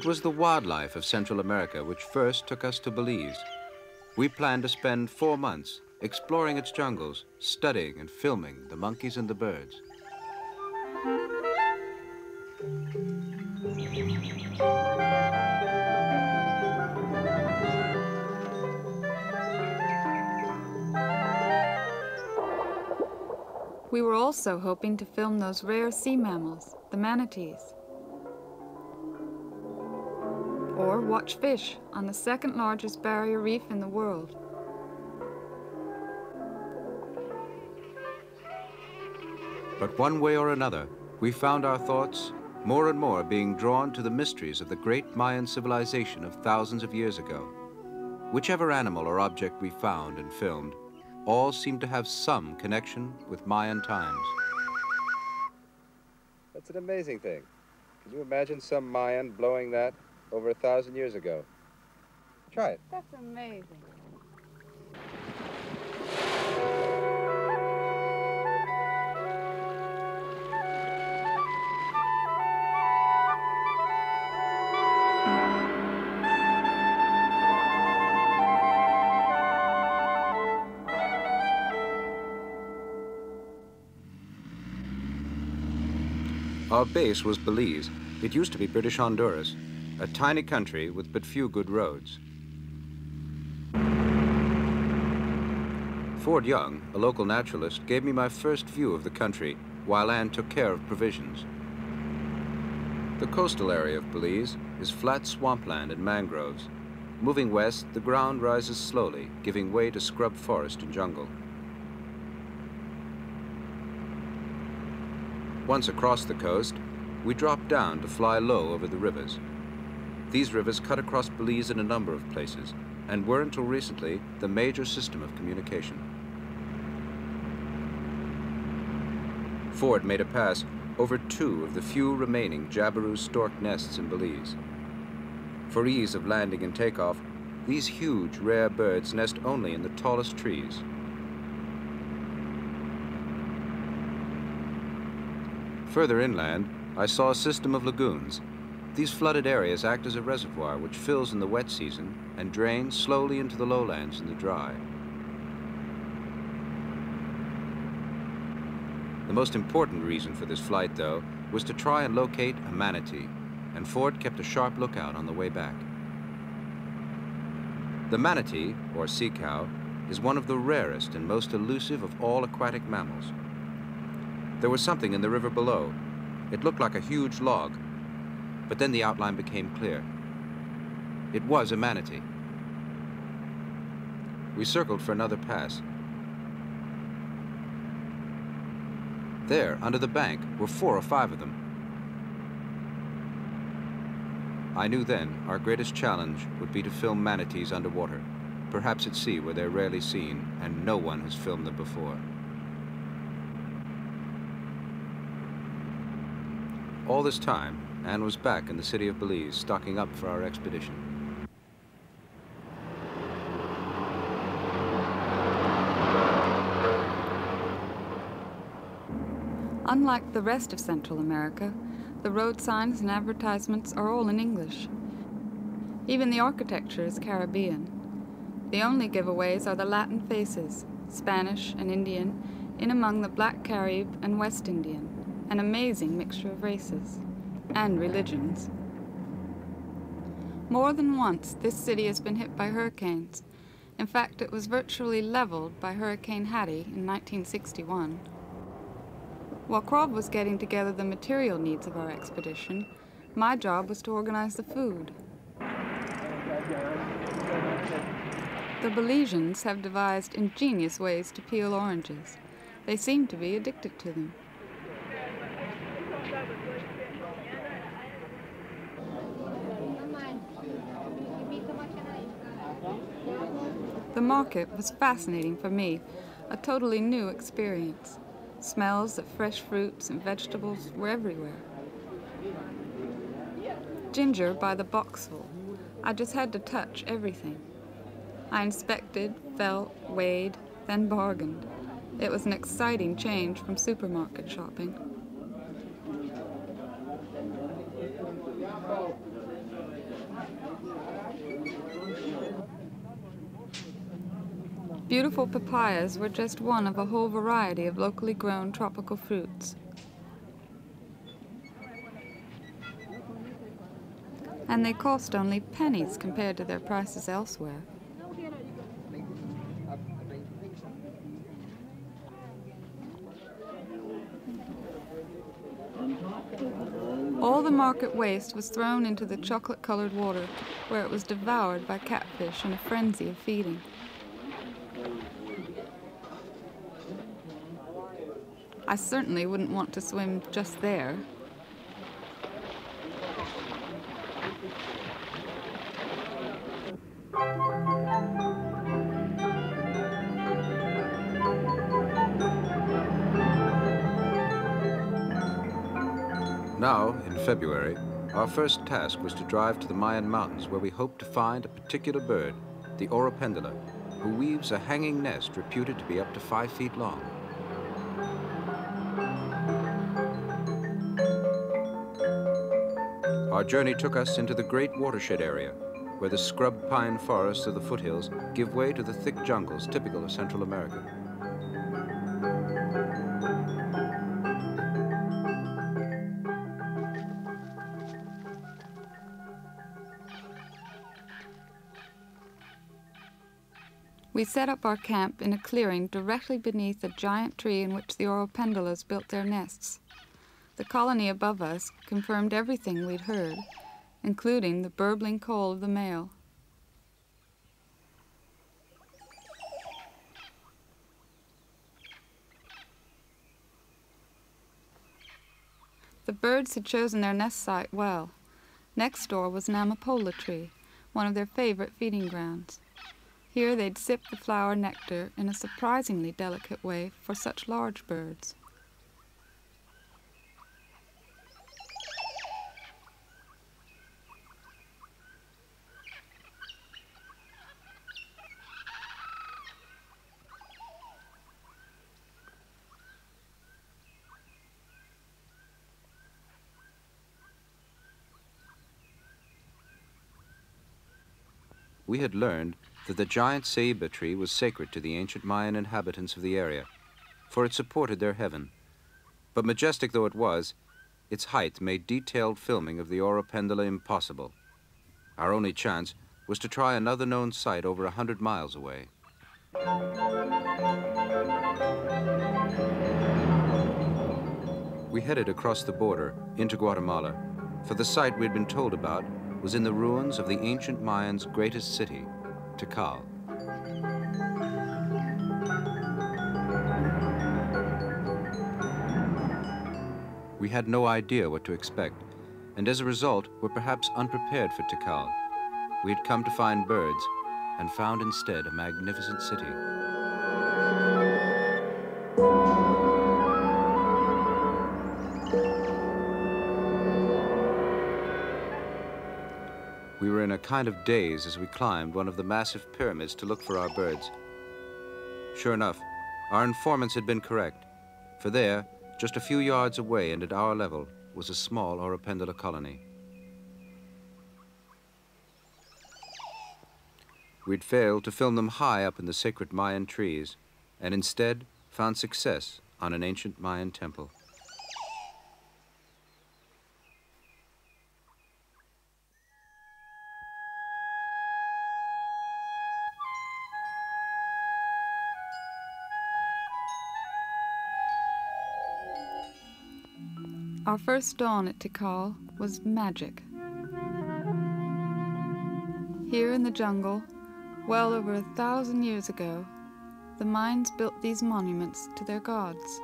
It was the wildlife of Central America which first took us to Belize. We planned to spend four months exploring its jungles, studying and filming the monkeys and the birds. We were also hoping to film those rare sea mammals, the manatees. Watch fish on the second largest barrier reef in the world. But one way or another, we found our thoughts more and more being drawn to the mysteries of the great Mayan civilization of thousands of years ago. Whichever animal or object we found and filmed, all seemed to have some connection with Mayan times. That's an amazing thing. Can you imagine some Mayan blowing that over a thousand years ago? Try it. That's amazing. Our base was Belize. It used to be British Honduras, a tiny country with but few good roads. Ford Young, a local naturalist, gave me my first view of the country while Ann took care of provisions. The coastal area of Belize is flat swampland and mangroves. Moving west, the ground rises slowly, giving way to scrub forest and jungle. Once across the coast, we dropped down to fly low over the rivers. These rivers cut across Belize in a number of places and were until recently the major system of communication. Ford made a pass over two of the few remaining jabiru stork nests in Belize. For ease of landing and takeoff, these huge, rare birds nest only in the tallest trees. Further inland, I saw a system of lagoons. These flooded areas act as a reservoir which fills in the wet season and drains slowly into the lowlands in the dry. The most important reason for this flight, though, was to try and locate a manatee, and Ford kept a sharp lookout on the way back. The manatee, or sea cow, is one of the rarest and most elusive of all aquatic mammals. There was something in the river below. It looked like a huge log, but then the outline became clear. It was a manatee. We circled for another pass. There, under the bank, were four or five of them. I knew then our greatest challenge would be to film manatees underwater, perhaps at sea where they're rarely seen and no one has filmed them before. All this time, Ann was back in the city of Belize, stocking up for our expedition. Unlike the rest of Central America, the road signs and advertisements are all in English. Even the architecture is Caribbean. The only giveaways are the Latin faces, Spanish and Indian, in among the Black Carib and West Indian an amazing mixture of races and religions. More than once, this city has been hit by hurricanes. In fact, it was virtually leveled by Hurricane Hattie in 1961. While Krov was getting together the material needs of our expedition, my job was to organize the food. The Belizeans have devised ingenious ways to peel oranges. They seem to be addicted to them. The market was fascinating for me, a totally new experience. Smells of fresh fruits and vegetables were everywhere. Ginger by the boxful. I just had to touch everything. I inspected, felt, weighed, then bargained. It was an exciting change from supermarket shopping. Beautiful papayas were just one of a whole variety of locally grown tropical fruits. And they cost only pennies compared to their prices elsewhere. All the market waste was thrown into the chocolate colored water, where it was devoured by catfish in a frenzy of feeding. I certainly wouldn't want to swim just there. Now, in February, our first task was to drive to the Mayan mountains where we hoped to find a particular bird, the Oropendola, who weaves a hanging nest reputed to be up to five feet long. Our journey took us into the great watershed area, where the scrub pine forests of the foothills give way to the thick jungles typical of Central America. We set up our camp in a clearing directly beneath a giant tree in which the Oropendolas built their nests. The colony above us confirmed everything we'd heard, including the burbling call of the male. The birds had chosen their nest site well. Next door was an amapola tree, one of their favorite feeding grounds. Here they'd sip the flower nectar in a surprisingly delicate way for such large birds. We had learned that the giant ceiba tree was sacred to the ancient Mayan inhabitants of the area, for it supported their heaven. But majestic though it was, its height made detailed filming of the Oropendola impossible. Our only chance was to try another known site over a hundred miles away. We headed across the border into Guatemala, for the site we'd been told about was in the ruins of the ancient Mayans' greatest city, Tikal. We had no idea what to expect, and as a result were perhaps unprepared for Tikal. We had come to find birds, and found instead a magnificent city. Kind of daze as we climbed one of the massive pyramids to look for our birds. Sure enough, our informants had been correct, for there, just a few yards away and at our level, was a small Oropendola colony. We'd failed to film them high up in the sacred Mayan trees, and instead found success on an ancient Mayan temple. Our first dawn at Tikal was magic. Here in the jungle, well over a thousand years ago, the Mayans built these monuments to their gods.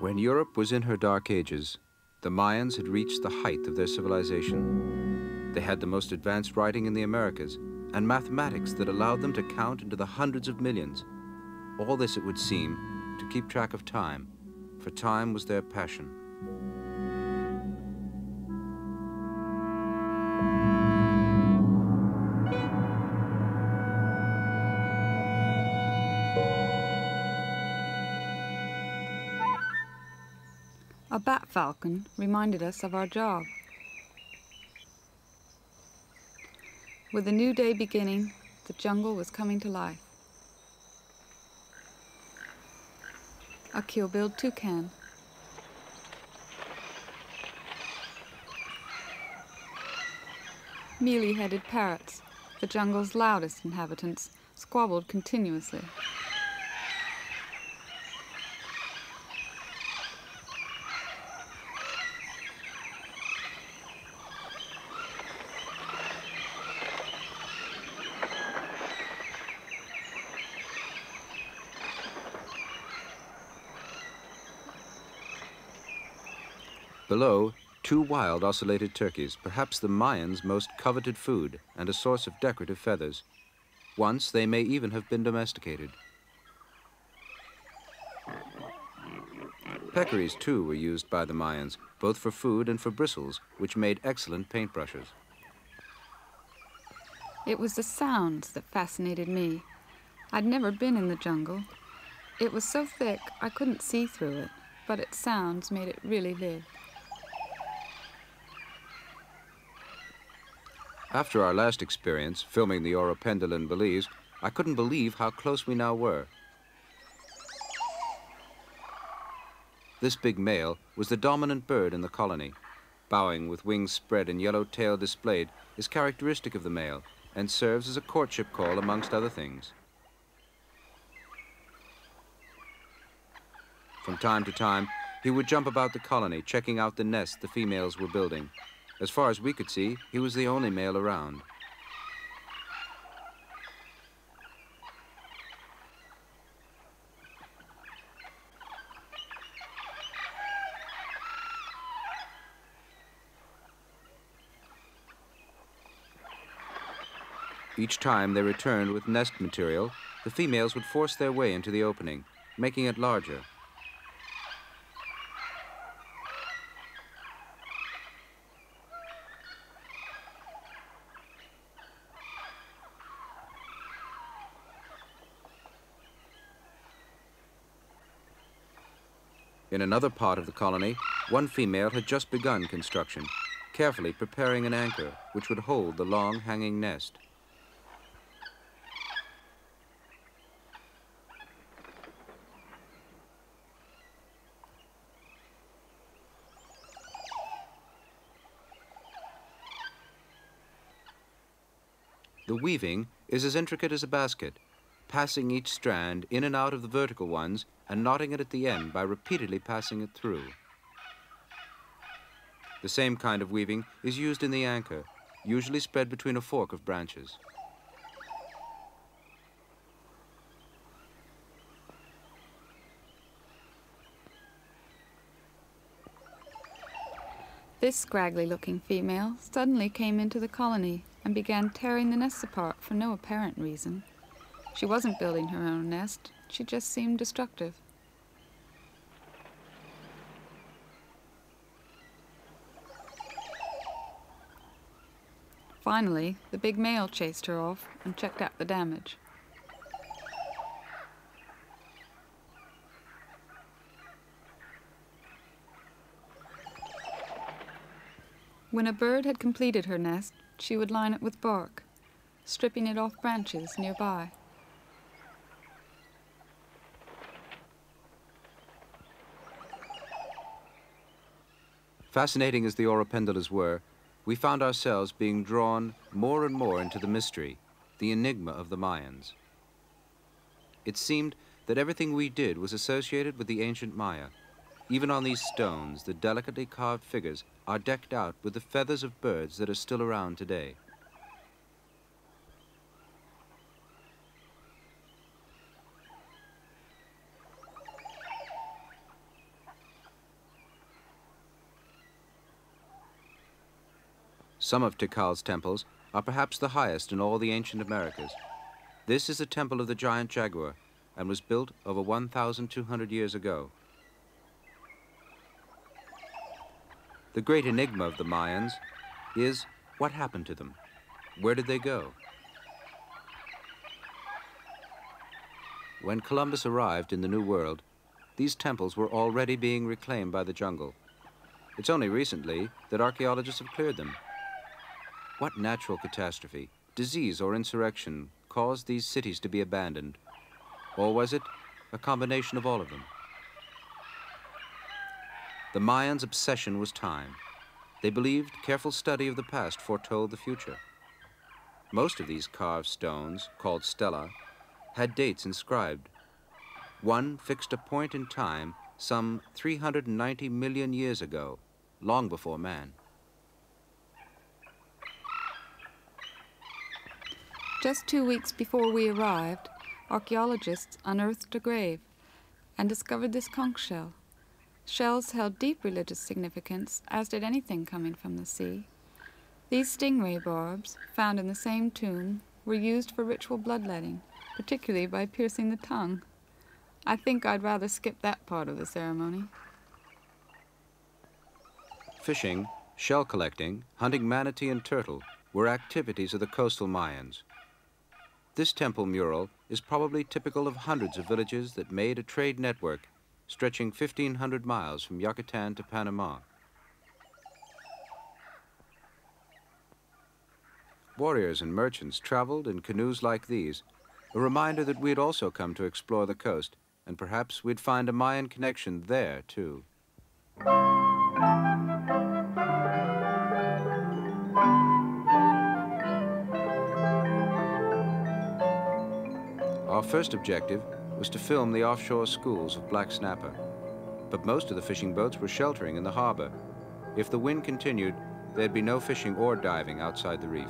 When Europe was in her dark ages, the Mayans had reached the height of their civilization. They had the most advanced writing in the Americas and mathematics that allowed them to count into the hundreds of millions. All this, it would seem, to keep track of time, for time was their passion. A bat falcon reminded us of our job. With a new day beginning, the jungle was coming to life. A keel-billed toucan. Mealy-headed parrots, the jungle's loudest inhabitants, squabbled continuously. Below, two wild ocellated turkeys, perhaps the Mayans' most coveted food and a source of decorative feathers. Once they may even have been domesticated. Peccaries, too, were used by the Mayans, both for food and for bristles, which made excellent paintbrushes. It was the sounds that fascinated me. I'd never been in the jungle. It was so thick I couldn't see through it, but its sounds made it really live. After our last experience, filming the Oropendola in Belize, I couldn't believe how close we now were. This big male was the dominant bird in the colony. Bowing with wings spread and yellow tail displayed is characteristic of the male and serves as a courtship call amongst other things. From time to time, he would jump about the colony, checking out the nest the females were building. As far as we could see, he was the only male around. Each time they returned with nest material, the females would force their way into the opening, making it larger. Another part of the colony, one female had just begun construction, carefully preparing an anchor which would hold the long hanging nest. The weaving is as intricate as a basket, passing each strand in and out of the vertical ones and knotting it at the end by repeatedly passing it through. The same kind of weaving is used in the anchor, usually spread between a fork of branches. This scraggly looking female suddenly came into the colony and began tearing the nests apart for no apparent reason. She wasn't building her own nest, she just seemed destructive. Finally, the big male chased her off and checked out the damage. When a bird had completed her nest, she would line it with bark, stripping it off branches nearby. Fascinating as the Oropendolas were, we found ourselves being drawn more and more into the mystery, the enigma of the Mayans. It seemed that everything we did was associated with the ancient Maya. Even on these stones, the delicately carved figures are decked out with the feathers of birds that are still around today. Some of Tikal's temples are perhaps the highest in all the ancient Americas. This is the temple of the giant jaguar and was built over 1,200 years ago. The great enigma of the Mayans is what happened to them? Where did they go? When Columbus arrived in the New World, these temples were already being reclaimed by the jungle, It's only recently that archaeologists have cleared them. What natural catastrophe, disease or insurrection caused these cities to be abandoned? Or was it a combination of all of them? The Mayans' obsession was time. They believed careful study of the past foretold the future. Most of these carved stones, called stela, had dates inscribed. One fixed a point in time some 390 million years ago, long before man. Just two weeks before we arrived, archaeologists unearthed a grave and discovered this conch shell. Shells held deep religious significance, as did anything coming from the sea. These stingray barbs, found in the same tomb, were used for ritual bloodletting, particularly by piercing the tongue. I think I'd rather skip that part of the ceremony. Fishing, shell collecting, hunting manatee and turtle were activities of the coastal Mayans. This temple mural is probably typical of hundreds of villages that made a trade network stretching 1,500 miles from Yucatan to Panama. Warriors and merchants traveled in canoes like these, a reminder that we'd also come to explore the coast, and perhaps we'd find a Mayan connection there, too. First objective was to film the offshore schools of black snapper. But most of the fishing boats were sheltering in the harbor. If the wind continued, there'd be no fishing or diving outside the reef.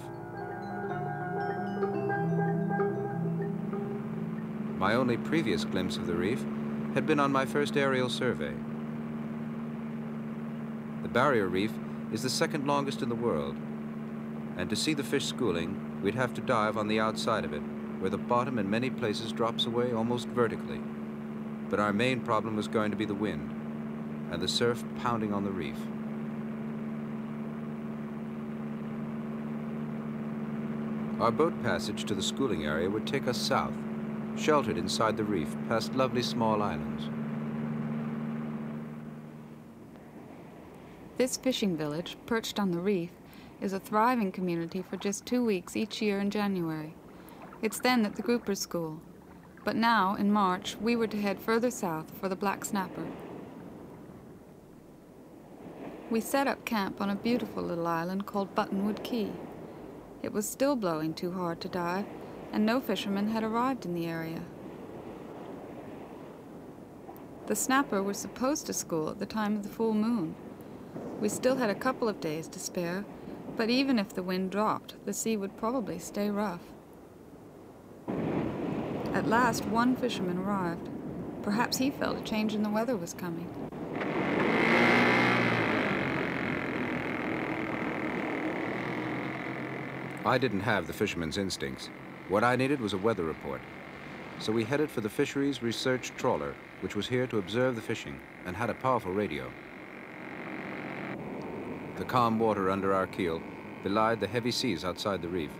My only previous glimpse of the reef had been on my first aerial survey. The barrier reef is the second longest in the world, and to see the fish schooling, we'd have to dive on the outside of it where the bottom in many places drops away almost vertically. But our main problem was going to be the wind and the surf pounding on the reef. Our boat passage to the schooling area would take us south, sheltered inside the reef past lovely small islands. This fishing village, perched on the reef, is a thriving community for just two weeks each year in January. It's then at the grouper's school. But now, in March, we were to head further south for the black snapper. We set up camp on a beautiful little island called Buttonwood Key. It was still blowing too hard to dive, and no fishermen had arrived in the area. The snapper was supposed to school at the time of the full moon. We still had a couple of days to spare, but even if the wind dropped, the sea would probably stay rough. At last, one fisherman arrived. Perhaps he felt a change in the weather was coming. I didn't have the fisherman's instincts. What I needed was a weather report. So we headed for the Fisheries Research Trawler, which was here to observe the fishing and had a powerful radio. The calm water under our keel belied the heavy seas outside the reef.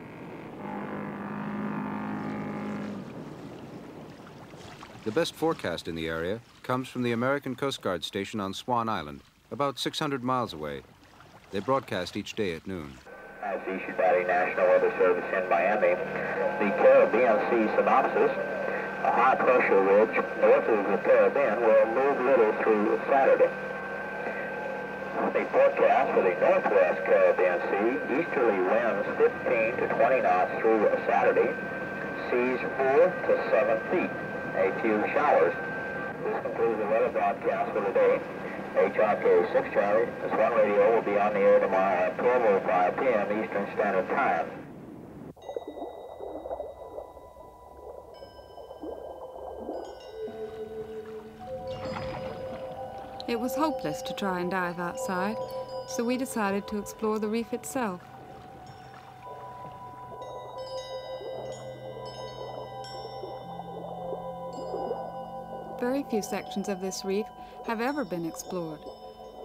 The best forecast in the area comes from the American Coast Guard station on Swan Island, about 600 miles away. They broadcast each day at noon. As issued by the National Weather Service in Miami, the Caribbean Sea synopsis, a high pressure ridge north of the Caribbean will move little through Saturday. The forecast for the northwest Caribbean Sea, easterly winds 15 to 20 knots through Saturday, seas 4 to 7 feet a few showers. This concludes the weather broadcast for the day. HRK 6 Charlie, this one radio will be on the air tomorrow at 12.05 p.m. Eastern Standard Time. It was hopeless to try and dive outside, so we decided to explore the reef itself. Very few sections of this reef have ever been explored,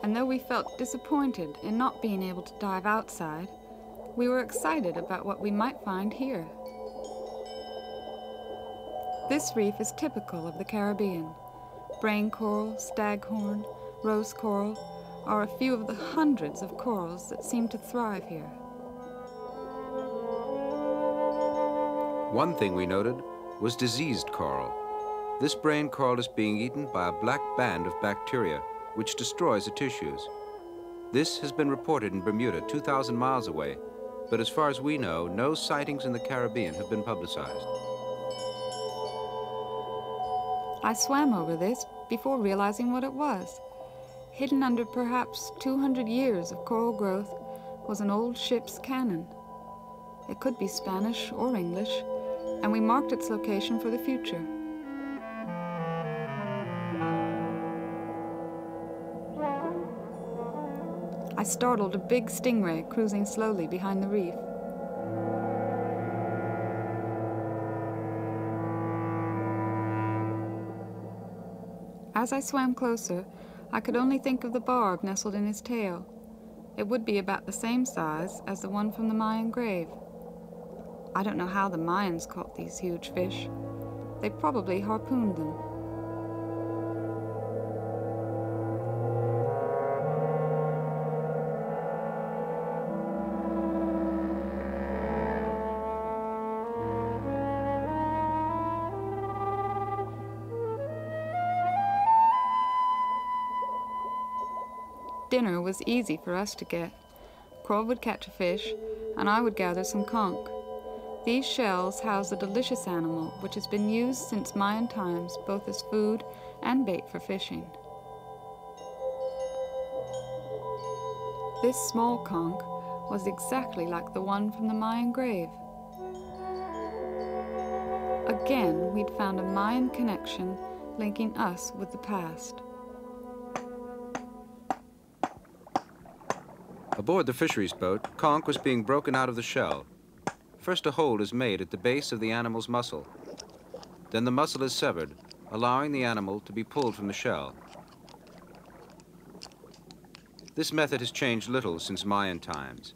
and though we felt disappointed in not being able to dive outside, we were excited about what we might find here. This reef is typical of the Caribbean. Brain coral, staghorn, rose coral are a few of the hundreds of corals that seem to thrive here. One thing we noted was diseased coral. This brain coral is being eaten by a black band of bacteria, which destroys the tissues. This has been reported in Bermuda, 2,000 miles away, but as far as we know, no sightings in the Caribbean have been publicized. I swam over this before realizing what it was. Hidden under perhaps 200 years of coral growth was an old ship's cannon. It could be Spanish or English, and we marked its location for the future. I startled a big stingray cruising slowly behind the reef. As I swam closer, I could only think of the barb nestled in his tail. It would be about the same size as the one from the Mayan grave. I don't know how the Mayans caught these huge fish. They probably harpooned them. Dinner was easy for us to get. Krov would catch a fish, and I would gather some conch. These shells house a delicious animal which has been used since Mayan times both as food and bait for fishing. This small conch was exactly like the one from the Mayan grave. Again, we'd found a Mayan connection linking us with the past. Aboard the fisheries boat, conch was being broken out of the shell. First a hole is made at the base of the animal's muscle. Then the muscle is severed, allowing the animal to be pulled from the shell. This method has changed little since Mayan times.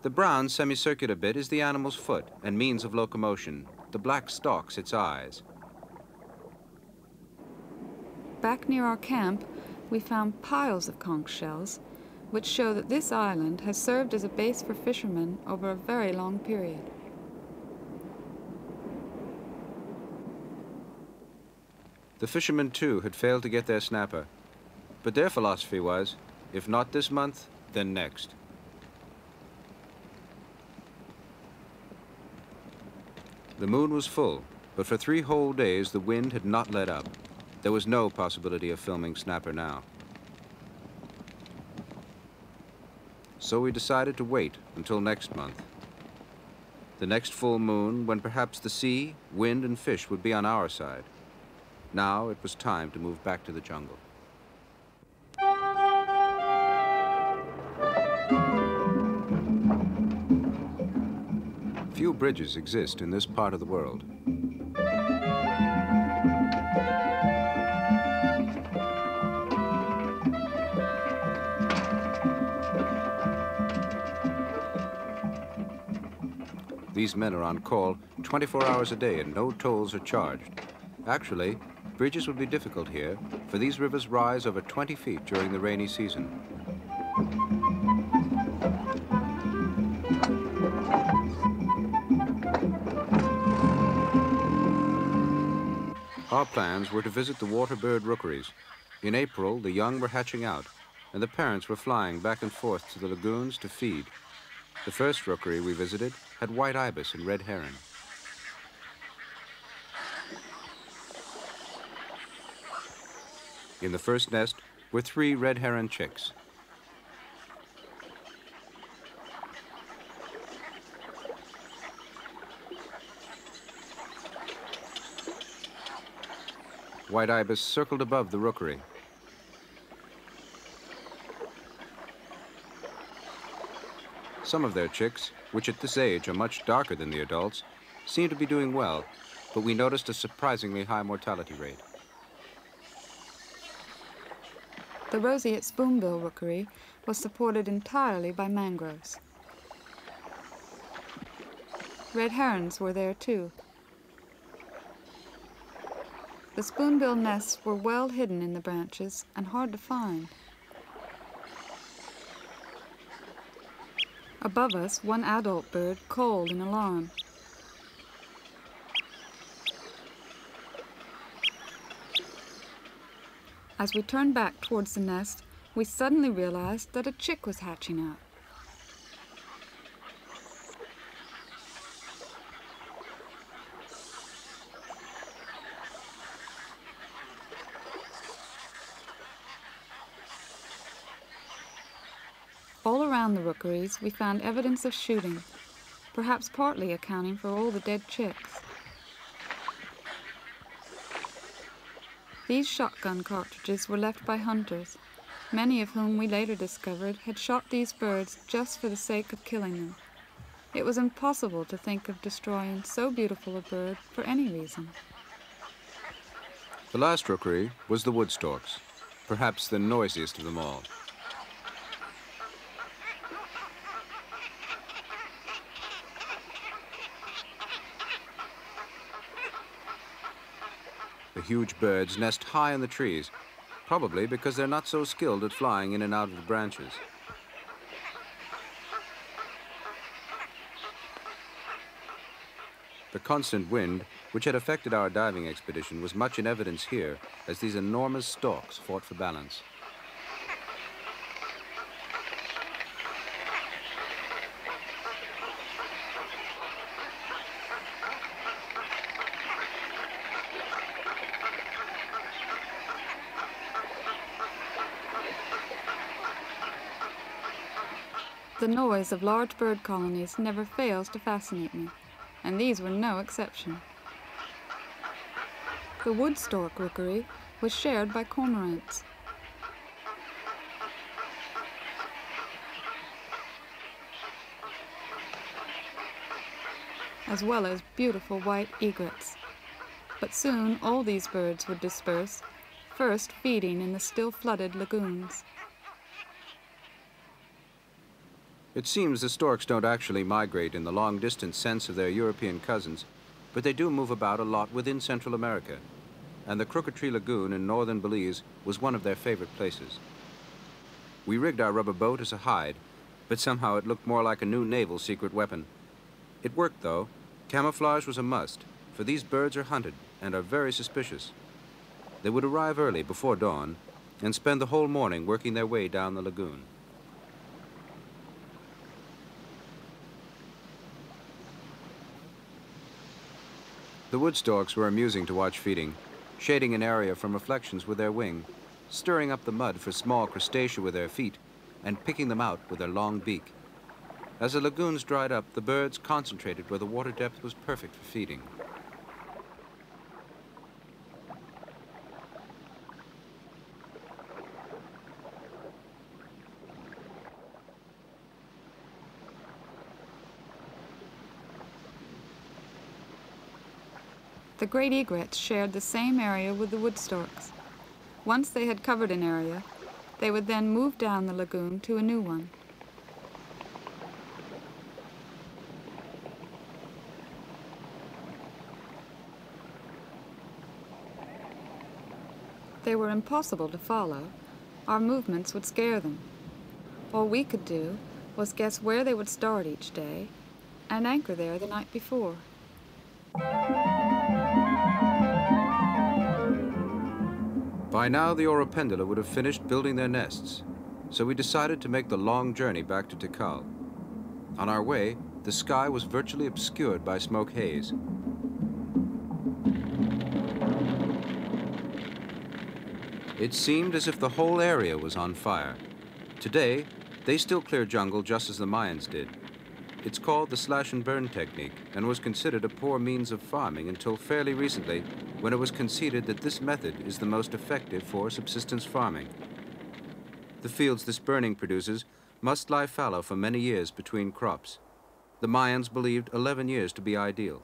The brown semicircular bit is the animal's foot and means of locomotion. The black stalks its eyes. Back near our camp, we found piles of conch shells, which show that this island has served as a base for fishermen over a very long period. The fishermen, too, had failed to get their snapper. But their philosophy was, if not this month, then next. The moon was full, but for three whole days the wind had not let up. There was no possibility of filming Snapper now. So we decided to wait until next month. The next full moon, when perhaps the sea, wind, and fish would be on our side. Now it was time to move back to the jungle. Few bridges exist in this part of the world. These men are on call 24 hours a day and no tolls are charged. Actually, bridges would be difficult here, for these rivers rise over 20 feet during the rainy season. Our plans were to visit the waterbird rookeries. In April, the young were hatching out, and the parents were flying back and forth to the lagoons to feed. The first rookery we visited had white ibis and red heron. In the first nest were three red heron chicks. White ibis circled above the rookery. Some of their chicks, which at this age are much darker than the adults, seem to be doing well, but we noticed a surprisingly high mortality rate. The roseate spoonbill rookery was supported entirely by mangroves. Red herons were there too. The spoonbill nests were well hidden in the branches and hard to find. Above us, one adult bird called in alarm. As we turned back towards the nest, we suddenly realized that a chick was hatching out. All around the we found evidence of shooting, perhaps partly accounting for all the dead chicks. These shotgun cartridges were left by hunters, many of whom we later discovered had shot these birds just for the sake of killing them. It was impossible to think of destroying so beautiful a bird for any reason. The last rookery was the wood-storks, perhaps the noisiest of them all. Huge birds nest high in the trees, probably because they're not so skilled at flying in and out of the branches. The constant wind, which had affected our diving expedition, was much in evidence here as these enormous storks fought for balance. The noise of large bird colonies never fails to fascinate me, and these were no exception. The wood stork rookery was shared by cormorants. as well as beautiful white egrets. But soon all these birds would disperse, first feeding in the still flooded lagoons. It seems the storks don't actually migrate in the long-distance sense of their European cousins, but they do move about a lot within Central America, and the Crooked Tree Lagoon in northern Belize was one of their favorite places. We rigged our rubber boat as a hide, but somehow it looked more like a new naval secret weapon. It worked, though. Camouflage was a must, for these birds are hunted and are very suspicious. They would arrive early, before dawn, and spend the whole morning working their way down the lagoon. The wood storks were amusing to watch feeding, shading an area from reflections with their wing, stirring up the mud for small crustacea with their feet, and picking them out with their long beak. As the lagoons dried up, the birds concentrated where the water depth was perfect for feeding. The great egrets shared the same area with the woodstorks. Once they had covered an area, they would then move down the lagoon to a new one. They were impossible to follow. Our movements would scare them. All we could do was guess where they would start each day and anchor there the night before. By now, the Oropendola would have finished building their nests, so we decided to make the long journey back to Tikal. On our way, the sky was virtually obscured by smoke haze. It seemed as if the whole area was on fire. Today, they still clear jungle just as the Mayans did. It's called the slash and burn technique and was considered a poor means of farming until fairly recently when it was conceded that this method is the most effective for subsistence farming. The fields this burning produces must lie fallow for many years between crops. The Mayans believed 11 years to be ideal.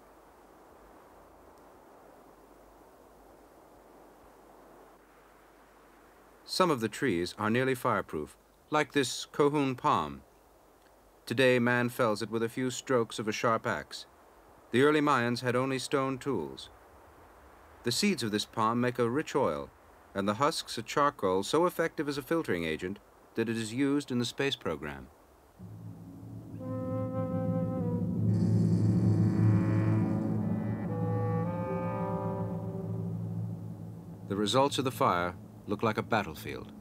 Some of the trees are nearly fireproof, like this Cohune palm. Today, man fells it with a few strokes of a sharp axe. The early Mayans had only stone tools. The seeds of this palm make a rich oil, and the husks a charcoal so effective as a filtering agent that it is used in the space program. The results of the fire look like a battlefield.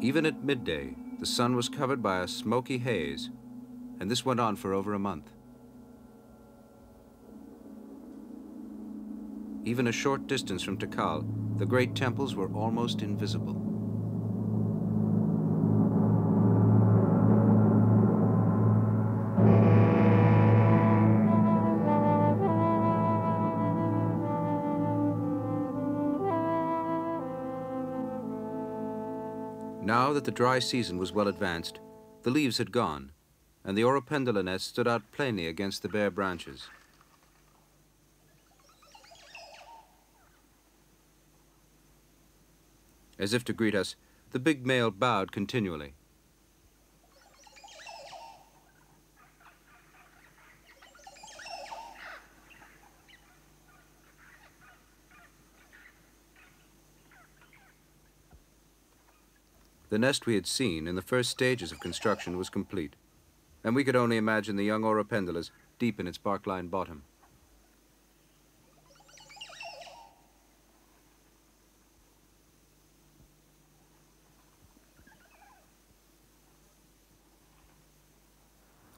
Even at midday, the sun was covered by a smoky haze, and this went on for over a month. Even a short distance from Tikal, the great temples were almost invisible. That the dry season was well advanced, the leaves had gone, and the Oropendola nest stood out plainly against the bare branches. As if to greet us, the big male bowed continually. The nest we had seen in the first stages of construction was complete, and we could only imagine the young Oropendolas deep in its bark-lined bottom.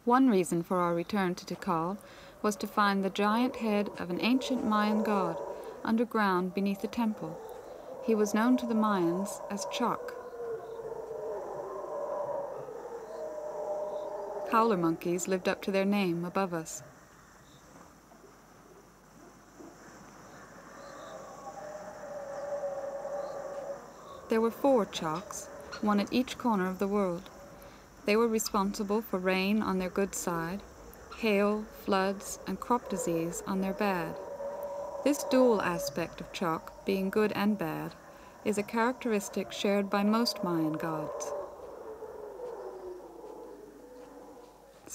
One reason for our return to Tikal was to find the giant head of an ancient Mayan god underground beneath the temple. He was known to the Mayans as Chak. Howler monkeys lived up to their name above us. There were four Chaks, one at each corner of the world. They were responsible for rain on their good side, hail, floods, and crop disease on their bad. This dual aspect of Chak, being good and bad, is a characteristic shared by most Mayan gods.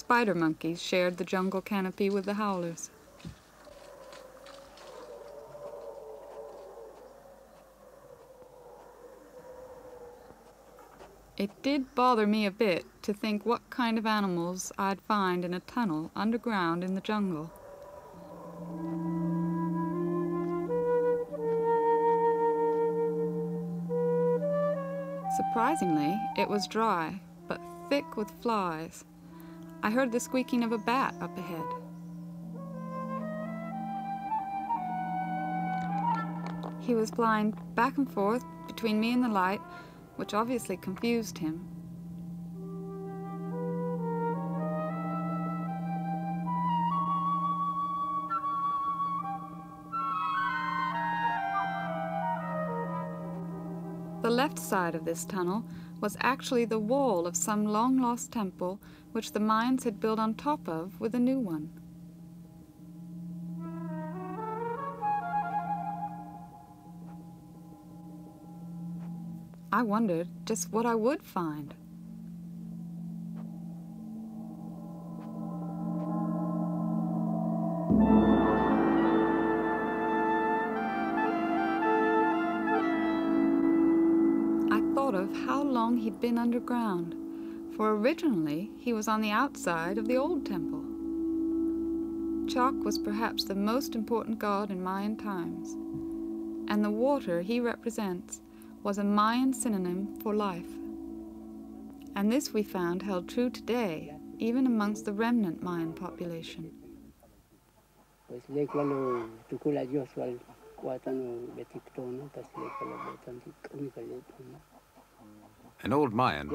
Spider monkeys shared the jungle canopy with the howlers. It did bother me a bit to think what kind of animals I'd find in a tunnel underground in the jungle. Surprisingly, it was dry, but thick with flies. I heard the squeaking of a bat up ahead. He was flying back and forth between me and the light, which obviously confused him. The left side of this tunnel was actually the wall of some long lost temple which the Mayans had built on top of with a new one. I wondered just what I would find. Been underground, for originally he was on the outside of the old temple. Chak was perhaps the most important god in Mayan times, and the water he represents was a Mayan synonym for life. And this we found held true today, even amongst the remnant Mayan population. An old Mayan,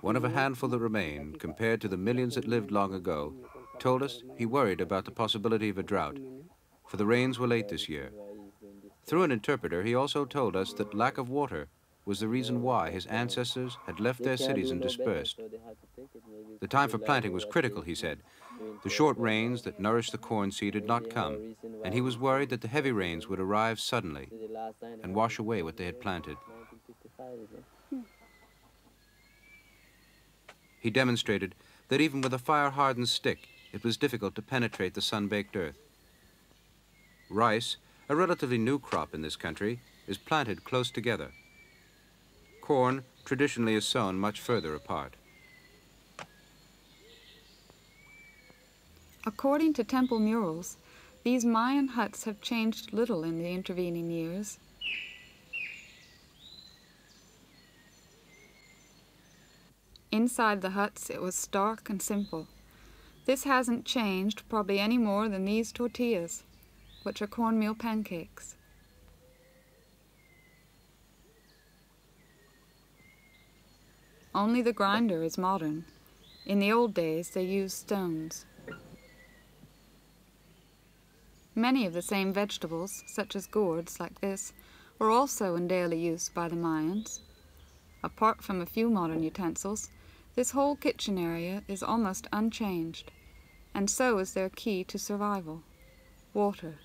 one of a handful that remained compared to the millions that lived long ago, told us he worried about the possibility of a drought, for the rains were late this year. Through an interpreter, he also told us that lack of water was the reason why his ancestors had left their cities and dispersed. The time for planting was critical, he said. The short rains that nourished the corn seed had not come, and he was worried that the heavy rains would arrive suddenly and wash away what they had planted. He demonstrated that even with a fire-hardened stick, it was difficult to penetrate the sun-baked earth. Rice, a relatively new crop in this country, is planted close together. Corn traditionally is sown much further apart. According to temple murals, these Mayan huts have changed little in the intervening years. Inside the huts, it was stark and simple. This hasn't changed probably any more than these tortillas, which are cornmeal pancakes. Only the grinder is modern. In the old days, they used stones. Many of the same vegetables, such as gourds like this, were also in daily use by the Mayans. Apart from a few modern utensils, this whole kitchen area is almost unchanged, and so is their key to survival water,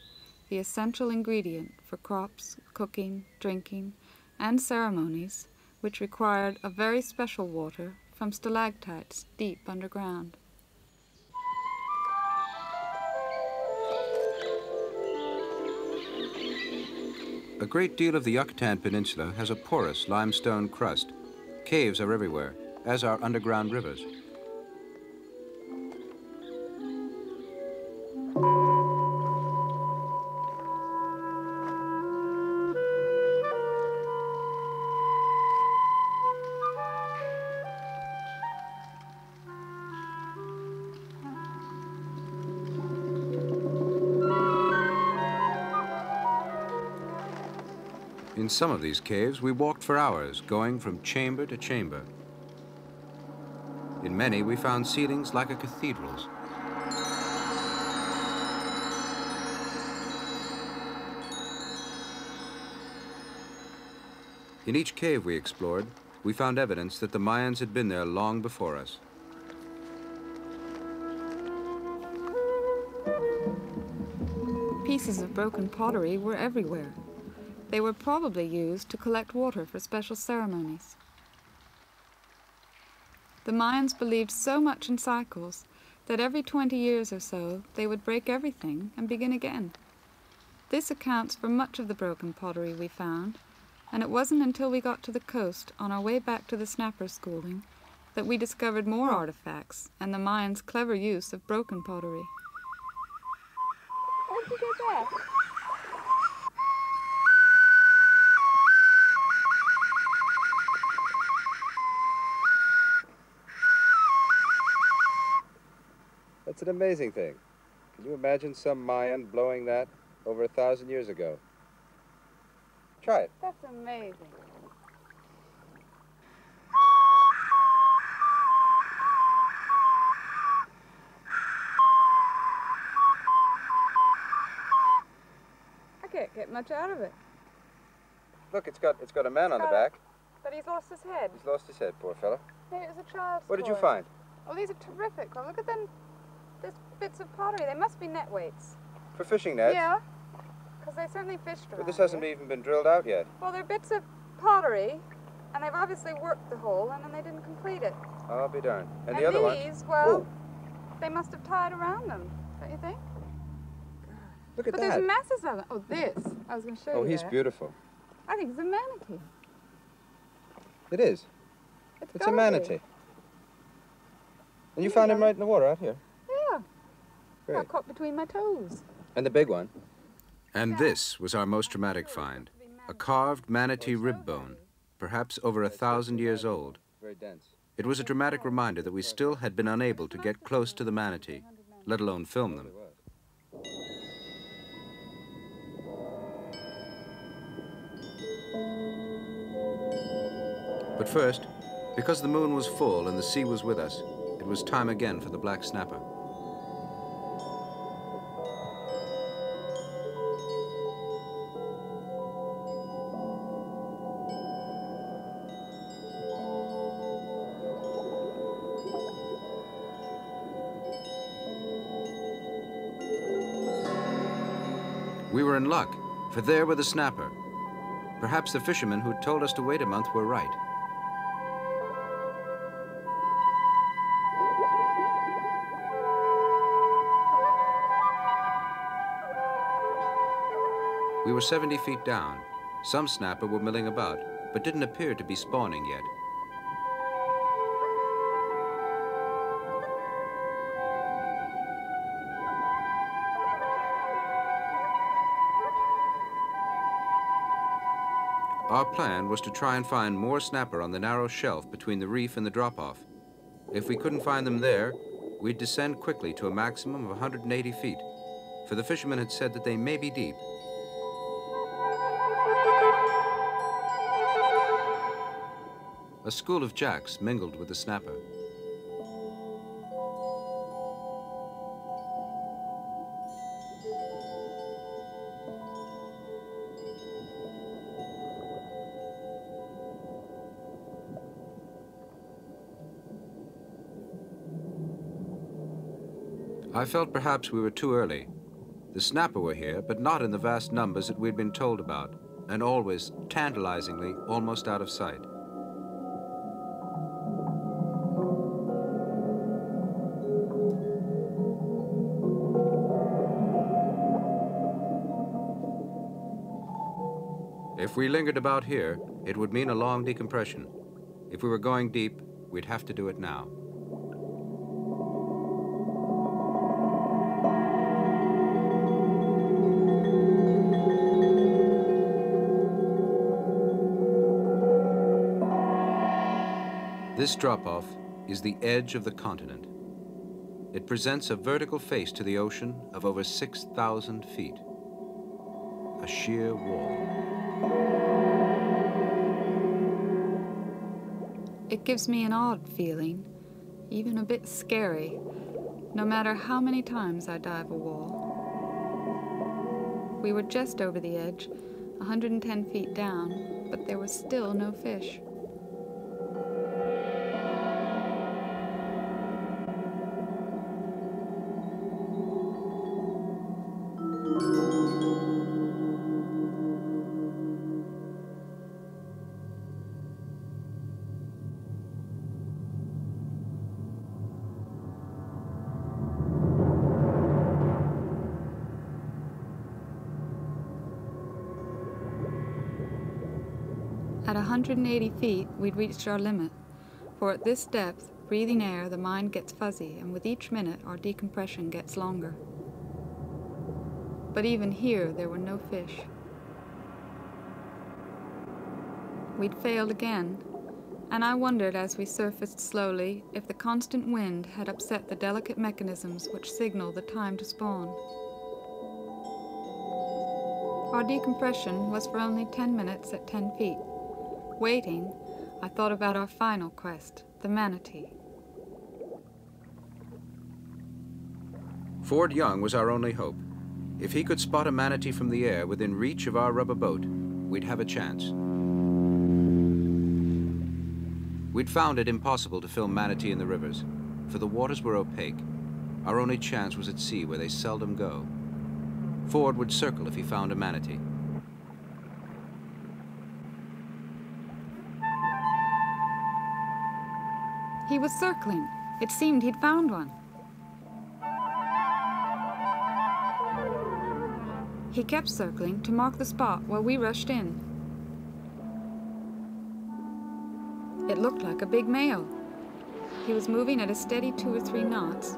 the essential ingredient for crops, cooking, drinking, and ceremonies, which required a very special water from stalactites deep underground. A great deal of the Yucatan Peninsula has a porous limestone crust. Caves are everywhere, as are underground rivers. In some of these caves, we walked for hours, going from chamber to chamber. In many, we found ceilings like a cathedral's. In each cave we explored, we found evidence that the Mayans had been there long before us. Pieces of broken pottery were everywhere. They were probably used to collect water for special ceremonies. The Mayans believed so much in cycles that every 20 years or so they would break everything and begin again. This accounts for much of the broken pottery we found, and it wasn't until we got to the coast on our way back to the snapper schooling that we discovered more artifacts and the Mayans' clever use of broken pottery. How did you get back? That's an amazing thing. Can you imagine some Mayan blowing that over a thousand years ago? Try it. That's amazing. I can't get much out of it. Look, it's got it's got a man on the back. But he's lost his head. He's lost his head, poor fellow. It was a child's What did you find? Oh, these are terrific. Oh, look at them. There's bits of pottery. They must be net weights. For fishing nets. Yeah. Because they certainly fished around But this hasn't even been drilled out yet. Well, they're bits of pottery, and they've obviously worked the hole, and then they didn't complete it. I'll be darned. And, And the other one. these, well, Ooh. they must have tied around them, don't you think? Look at But that. there's masses of them. Oh, this. I was going to show Oh, you Oh, he's that. beautiful. I think it's a manatee. It is. It's, It's a gotta be. manatee. And you Yeah. found him right in the water out here. Yeah. Great. Got caught between my toes. And the big one. And this was our most dramatic find. A carved manatee rib bone, perhaps over a thousand years old. Very dense. It was a dramatic reminder that we still had been unable to get close to the manatee, let alone film them. But first, because the moon was full and the sea was with us, it was time again for the black snapper. in luck, for there were the snapper. Perhaps the fishermen who told us to wait a month were right. We were 70 feet down. Some snapper were milling about, but didn't appear to be spawning yet. Our plan was to try and find more snapper on the narrow shelf between the reef and the drop-off. If we couldn't find them there, we'd descend quickly to a maximum of 180 feet, for the fishermen had said that they may be deep. A school of jacks mingled with the snapper. I felt perhaps we were too early. The snapper were here, but not in the vast numbers that we'd been told about, and always, tantalizingly, almost out of sight. If we lingered about here, it would mean a long decompression. If we were going deep, we'd have to do it now. This drop-off is the edge of the continent. It presents a vertical face to the ocean of over 6,000 feet. A sheer wall. It gives me an odd feeling, even a bit scary, no matter how many times I dive a wall. We were just over the edge, 110 feet down, but there was still no fish. 180 feet, we'd reached our limit, for at this depth, breathing air, the mind gets fuzzy, and with each minute, our decompression gets longer. But even here, there were no fish. We'd failed again, and I wondered as we surfaced slowly if the constant wind had upset the delicate mechanisms which signal the time to spawn. Our decompression was for only 10 minutes at 10 feet. Waiting, I thought about our final quest, the manatee. Ford Young was our only hope. If he could spot a manatee from the air within reach of our rubber boat, we'd have a chance. We'd found it impossible to film manatee in the rivers, for the waters were opaque. Our only chance was at sea, where they seldom go. Ford would circle if he found a manatee. He was circling. It seemed he'd found one. He kept circling to mark the spot while we rushed in. It looked like a big male. He was moving at a steady two or three knots.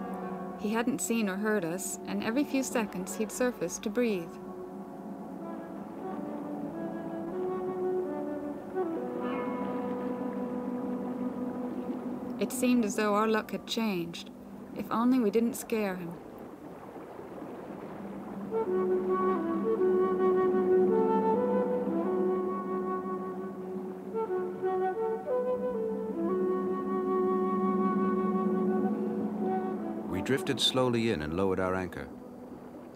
He hadn't seen or heard us, and every few seconds he'd surface to breathe. It seemed as though our luck had changed. If only we didn't scare him. We drifted slowly in and lowered our anchor.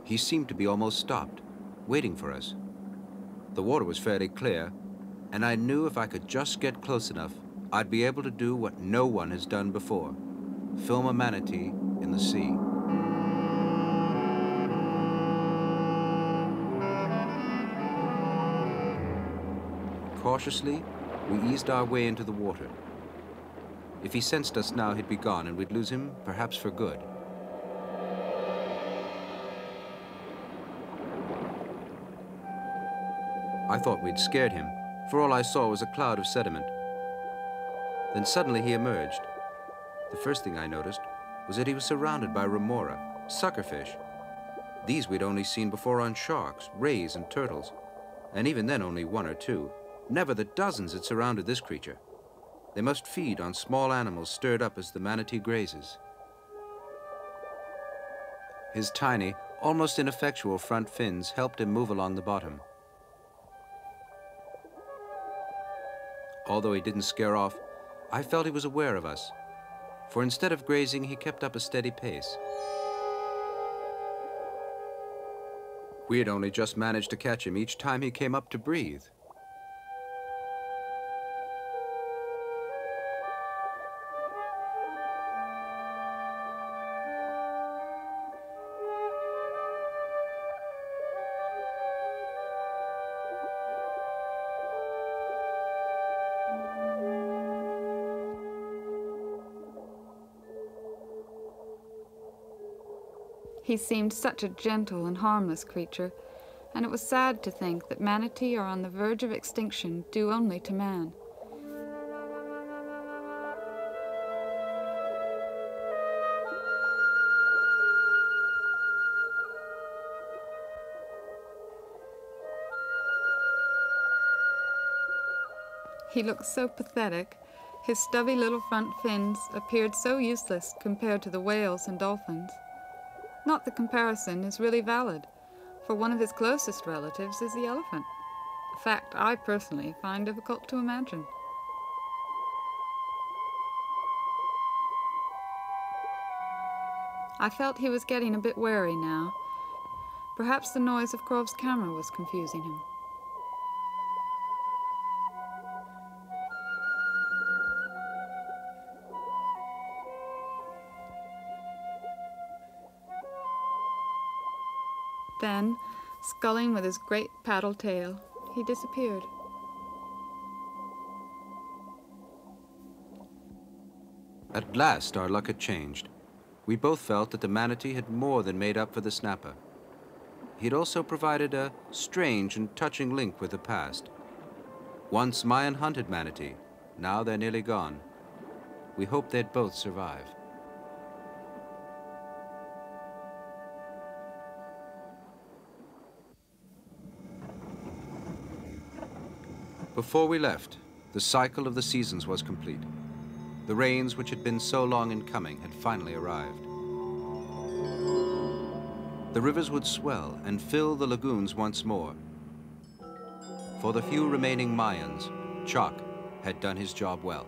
He seemed to be almost stopped, waiting for us. The water was fairly clear, and I knew if I could just get close enough, I'd be able to do what no one has done before film a manatee in the sea. Cautiously, we eased our way into the water. If he sensed us now, he'd be gone, and we'd lose him, perhaps for good. I thought we'd scared him, for all I saw was a cloud of sediment. Then suddenly he emerged. The first thing I noticed was that he was surrounded by remora, suckerfish. These we'd only seen before on sharks, rays, and turtles, and even then only one or two, never the dozens that surrounded this creature. They must feed on small animals stirred up as the manatee grazes. His tiny, almost ineffectual front fins helped him move along the bottom. Although he didn't scare off, I felt he was aware of us, for instead of grazing, he kept up a steady pace. We had only just managed to catch him each time he came up to breathe. He seemed such a gentle and harmless creature, and it was sad to think that manatee are on the verge of extinction due only to man. He looked so pathetic. His stubby little front fins appeared so useless compared to the whales and dolphins. Not the comparison is really valid, for one of his closest relatives is the elephant, a fact I personally find difficult to imagine. I felt he was getting a bit wary now. Perhaps the noise of Krov's camera was confusing him. Then, sculling with his great paddle tail, he disappeared. At last, our luck had changed. We both felt that the manatee had more than made up for the snapper. He'd also provided a strange and touching link with the past. Once Mayan hunted manatee, now they're nearly gone. We hope they'd both survive. Before we left, the cycle of the seasons was complete. The rains, which had been so long in coming, had finally arrived. The rivers would swell and fill the lagoons once more. For the few remaining Mayans, Chaac had done his job well.